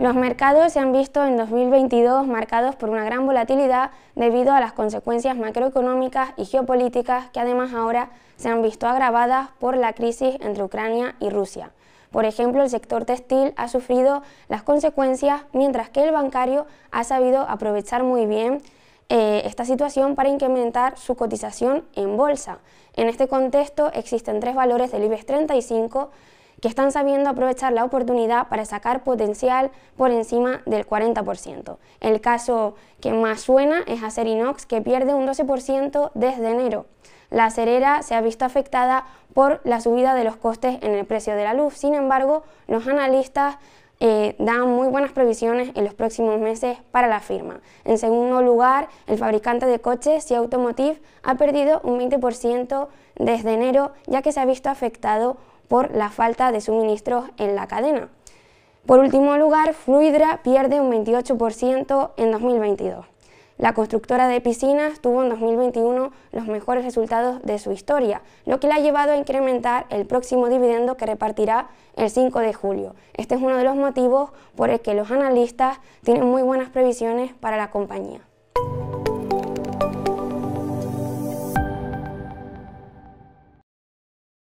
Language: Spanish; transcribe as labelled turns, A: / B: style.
A: Los mercados se han visto en 2022 marcados por una gran volatilidad debido a las consecuencias macroeconómicas y geopolíticas que además ahora se han visto agravadas por la crisis entre Ucrania y Rusia. Por ejemplo, el sector textil ha sufrido las consecuencias mientras que el bancario ha sabido aprovechar muy bien eh, esta situación para incrementar su cotización en bolsa. En este contexto existen tres valores del IBEX 35 que están sabiendo aprovechar la oportunidad para sacar potencial por encima del 40%. El caso que más suena es Acerinox, que pierde un 12% desde enero. La acerera se ha visto afectada por la subida de los costes en el precio de la luz. Sin embargo, los analistas eh, dan muy buenas previsiones en los próximos meses para la firma. En segundo lugar, el fabricante de coches y Automotive ha perdido un 20% desde enero, ya que se ha visto afectado por la falta de suministros en la cadena. Por último lugar, Fluidra pierde un 28% en 2022. La constructora de piscinas tuvo en 2021 los mejores resultados de su historia, lo que le ha llevado a incrementar el próximo dividendo que repartirá el 5 de julio. Este es uno de los motivos por el que los analistas tienen muy buenas previsiones para la compañía.